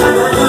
Bye.